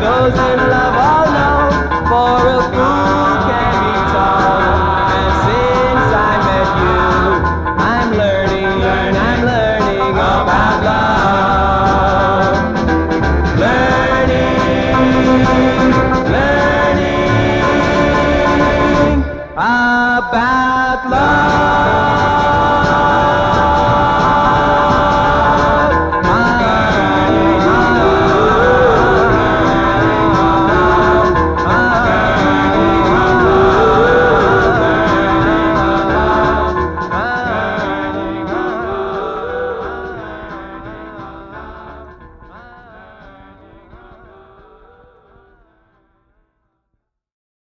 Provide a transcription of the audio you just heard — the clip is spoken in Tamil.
goes in love, i know, for a